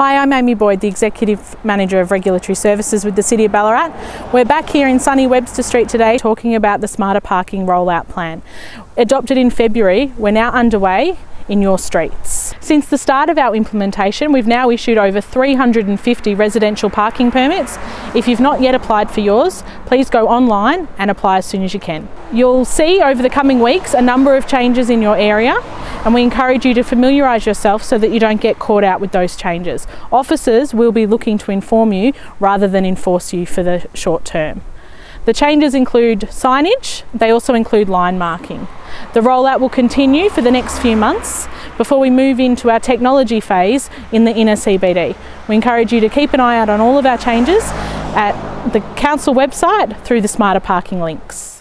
Hi, I'm Amy Boyd, the Executive Manager of Regulatory Services with the City of Ballarat. We're back here in sunny Webster Street today talking about the Smarter Parking Rollout Plan. Adopted in February, we're now underway in your streets. Since the start of our implementation, we've now issued over 350 residential parking permits. If you've not yet applied for yours, please go online and apply as soon as you can. You'll see over the coming weeks a number of changes in your area and we encourage you to familiarise yourself so that you don't get caught out with those changes. Officers will be looking to inform you rather than enforce you for the short term. The changes include signage, they also include line marking. The rollout will continue for the next few months before we move into our technology phase in the inner CBD. We encourage you to keep an eye out on all of our changes at the council website through the Smarter Parking links.